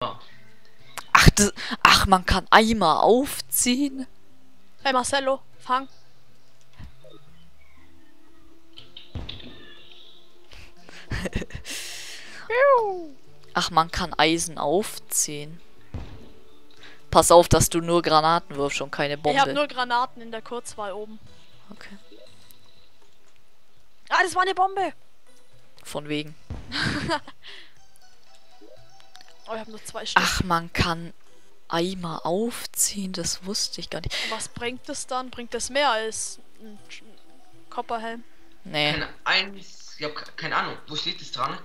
Ach, das, ach, man kann Eimer aufziehen. Hey Marcello, fang. Ach, man kann Eisen aufziehen. Pass auf, dass du nur Granaten wirfst und keine Bombe. Ich habe nur Granaten in der Kurzwahl oben. okay. Ah, das war eine Bombe. Von wegen. Oh, ich habe nur zwei Stück. Ach, man kann Eimer aufziehen. Das wusste ich gar nicht. Was bringt es dann? Bringt es mehr als ein Kopperhelm? Nee, Keine hab ke- keine Ahnung. Wo steht das dran?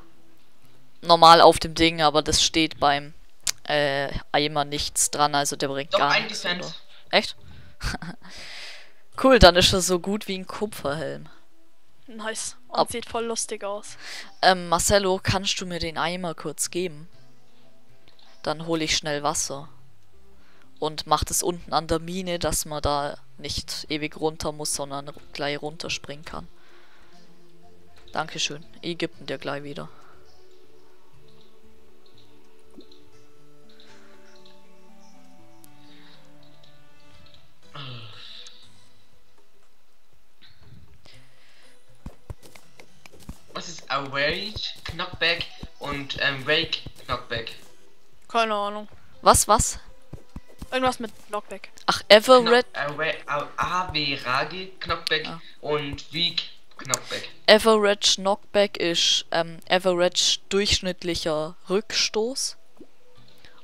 normal auf dem Ding, aber das steht beim äh, Eimer nichts dran. Also der bringt Doch, gar ein nichts. Defense. oder? Echt? cool, dann ist er so gut wie ein Kupferhelm. Nice. Und Ab- sieht voll lustig aus. Ähm, Marcello, kannst du mir den Eimer kurz geben? Dann hole ich schnell Wasser. Und mach das unten an der Mine, dass man da nicht ewig runter muss, sondern gleich runterspringen kann. Dankeschön. Ich geb ihn dir gleich wieder. Was ist Awake, Knockback und ähm, Wake, Knockback? Keine Ahnung. Was, was? Irgendwas mit Knockback. Ach, Everett, Average, Knockback Ah. und Weak, Knockback. Average Knockback ist ähm, Average durchschnittlicher Rückstoß.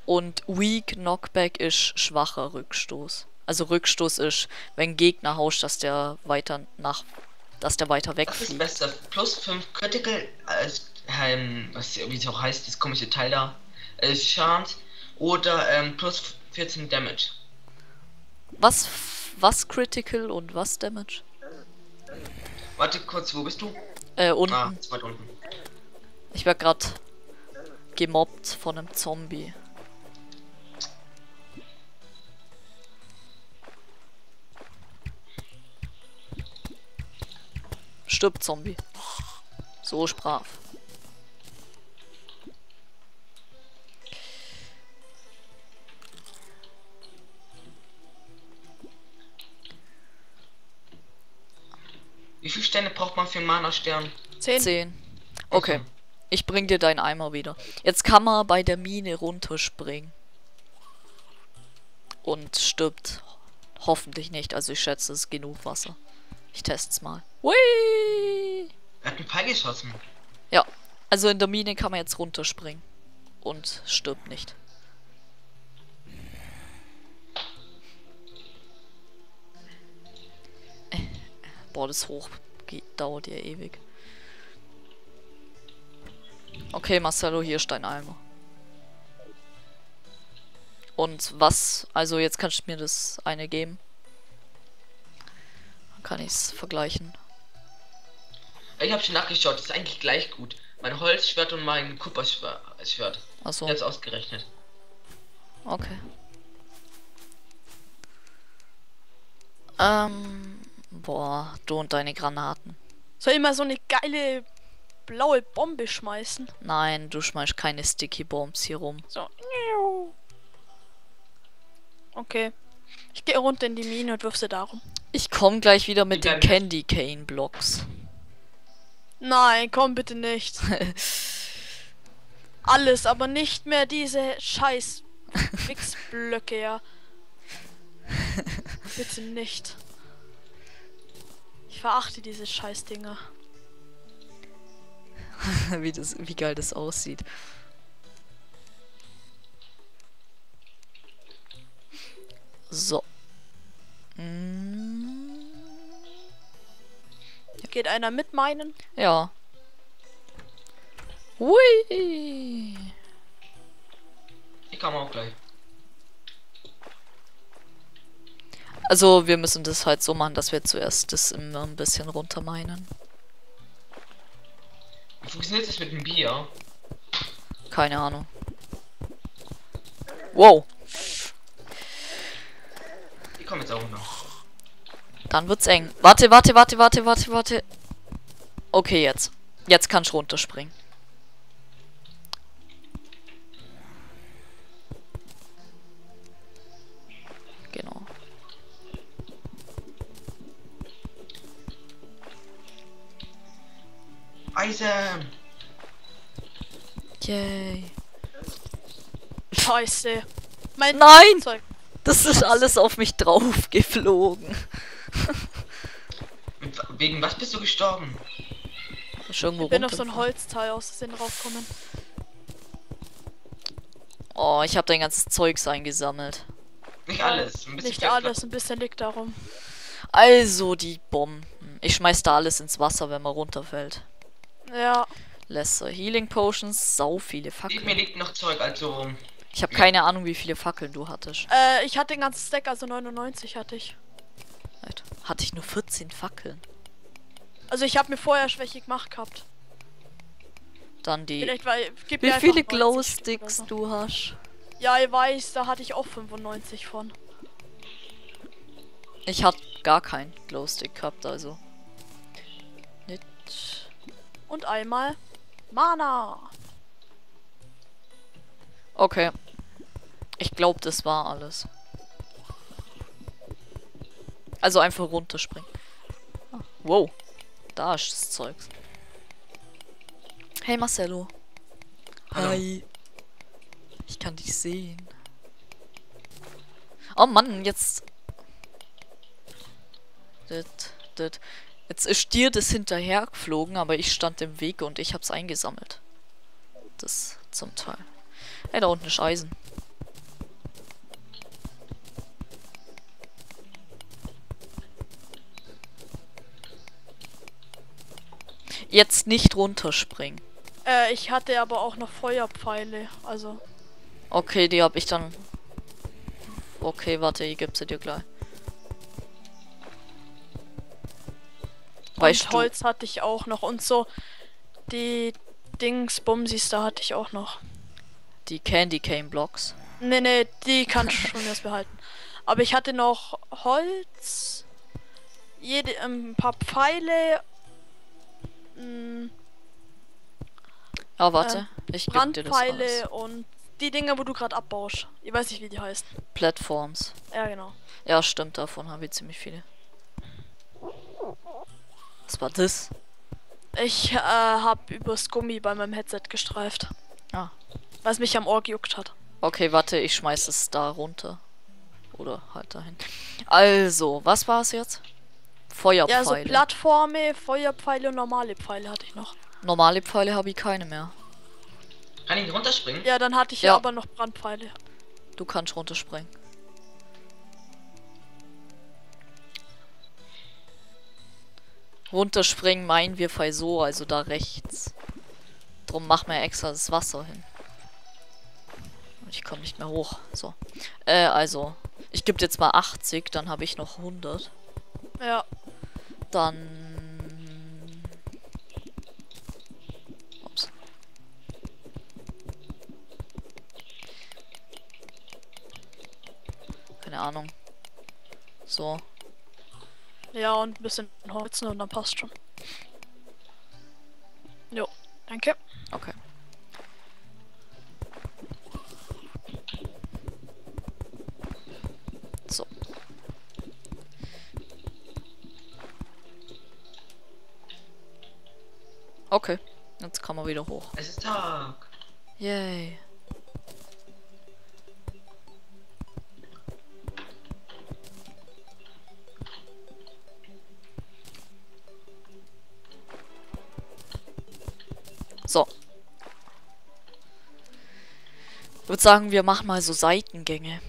Und Weak Knockback ist schwacher Rückstoß. Also Rückstoß ist, wenn Gegner haust, dass der weiter nach, dass der weiter Was ist wegfliegt. besser? Plus 5 Critical, als, ähm, was, wie es auch heißt, das komische Teil da, äh, Chance oder ähm, plus 14 Damage. Was, was Critical und was Damage? Warte kurz, wo bist du? Äh, unten. Ah, weit unten. Ich werd grad gemobbt von einem Zombie. Stirb, Zombie. So sprach. Wie viele Sterne braucht man für einen Mana-Stern? Zehn. 10. Okay. Ich bring dir deinen Eimer wieder. Jetzt kann man bei der Mine runterspringen. Und stirbt. Hoffentlich nicht. Also ich schätze, es ist genug Wasser. Ich test's mal. Hui! Er hat einen Pfeil geschossen. Ja. Also in der Mine kann man jetzt runterspringen. Und stirbt nicht. Boah, das hoch geht, dauert ja ewig. Okay, Marcelo, hier ist dein Eimer. Und was, also jetzt kannst du mir das eine geben. Dann kann ich's vergleichen. Ich habe schon nachgeschaut, das ist eigentlich gleich gut. Mein Holzschwert und mein Kupferschwert. Achso, Jetzt ausgerechnet. okay. Ähm, boah, du und deine Granaten. Soll ich mal so eine geile blaue Bombe schmeißen? Nein, du schmeißt keine Sticky Bombs hier rum. So. Okay. Ich gehe runter in die Mine und wirf sie darum. Ich komm gleich wieder mit den. Candy Cane Blocks. Nein, komm bitte nicht. Alles, aber nicht mehr diese scheiß Wichsblöcke, ja. Bitte nicht. Ich verachte diese Scheißdinger. wie, das, wie geil das aussieht. So. Mm, Geht einer mit meinen? ja. Hui. Ich komme auch gleich. Also wir müssen das halt so machen, dass wir zuerst das immer ein bisschen runter meinen. Wie funktioniert das mit dem Bier? Keine Ahnung. Wow, Ich komme jetzt auch noch. dann wird's eng. Warte, warte, warte, warte, warte, warte. Okay, jetzt. Jetzt kannst du runterspringen. Eisen. Yay. Scheiße. Mein Nein! Zeug. Das ist alles auf mich drauf geflogen. Wegen was bist du gestorben? Ich bin auf so ein. Holzteil aus Versehen draufgekommen. Oh, ich habe dein ganzes Zeugs eingesammelt. Nicht alles. Ein bisschen Nicht alles, ein bisschen liegt darum. Also die Bomben. Ich schmeiß da alles ins Wasser, wenn man runterfällt. Ja, Lesser Healing Potions, sau viele gehabt. Mir Fackeln. liegt noch Zeug, also. Ich habe keine Ahnung, wie viele Fackeln du hattest. äh, ich hatte den ganzen Stack, also 99 hatte ich. Alter, Hatte ich nur 14 Fackeln. Also ich habe mir vorher Schwäche gemacht gehabt. Dann die. Vielleicht weil gib Wie mir viele einfach 90 Glow Sticks so. du hast? Ja, ich weiß, da hatte ich auch 95 von. Ich hatte gar keinen Glow Stick gehabt, also. Nicht. Und einmal Mana. Okay. Ich glaube, das war alles. Also einfach runterspringen. Wow. Da ist das Zeugs. Hey Marcelo. Hallo. Hi. Ich kann dich sehen. Oh Mann, jetzt. Das, das. Jetzt ist dir das hinterher geflogen, aber ich stand im Weg und ich hab's eingesammelt. Das zum Teil. Hey, da unten ist Eisen. Jetzt nicht runterspringen. Äh, ich hatte aber auch noch Feuerpfeile. Also, Okay, die hab ich dann. Okay, warte, ich geb sie dir gleich. Weißt und du, Holz hatte ich auch noch. Und so die Dingsbumsis da hatte ich auch noch. die Candy Cane Blocks. Nee, nee, die kannst du schon erst behalten. Aber ich hatte noch Holz, jede, ähm, ein paar Pfeile, mm, Ja, warte, ich geb dir das alles. Brandpfeile und die Dinger, wo du gerade abbaust. Ich weiß nicht, wie die heißen. Platforms. Ja, genau. Ja, stimmt, davon habe ich ziemlich viele. Was war das? Ich äh, habe übers Gummi bei meinem Headset gestreift. Ah. Was mich am Ohr gejuckt hat. Okay, warte, ich schmeiß es da runter. Oder halt dahin. Also, was war es jetzt? Feuerpfeile. Ja, so Plattforme, Feuerpfeile und normale Pfeile hatte ich noch. Normale Pfeile habe ich keine mehr. Kann ich runterspringen? Ja, dann hatte ich Ja. ja aber noch Brandpfeile. Du kannst runterspringen. Runterspringen meinen wir bei so, also da rechts. Drum machen wir extra das Wasser hin. Und ich komme nicht mehr hoch. So. Äh, also. Ich gebe jetzt mal 80, dann habe ich noch 100. Ja, Dann. Ups. Keine Ahnung. So. Ja, und ein bisschen Holzen und dann passt schon. Jo, danke. Okay. So. Okay. Jetzt kann man wieder hoch. Es ist Tag. Yay. Würde sagen, wir machen mal so Seitengänge.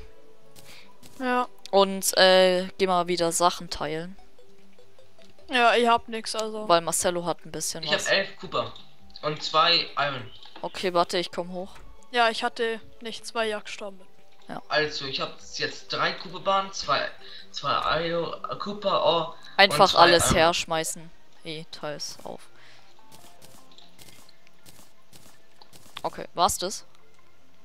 Ja. Und äh, gehen mal wieder Sachen teilen. Ja, ich hab nix, also. Weil Marcello hat ein bisschen Ich habe was. elf Cooper. Und zwei Iron. Okay, warte, ich komm hoch. Ja, ich hatte nichts, weil ich ja. Also, ich habe jetzt drei Cooper-Bahnen, zwei, zwei Iron, äh, Cooper, oh. Einfach zwei alles Iron. herschmeißen. Eh, teils auf. Okay, war's das?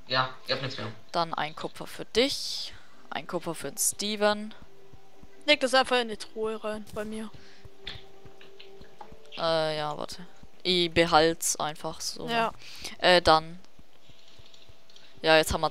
Ja, ich hab nichts mehr. Dann ein Kupfer für dich. Ein Kupfer für den Steven. Leg das einfach in die Truhe rein bei mir. Äh, ja, warte. Ich behalt's einfach so. Ja. Äh, dann. Ja, jetzt haben wir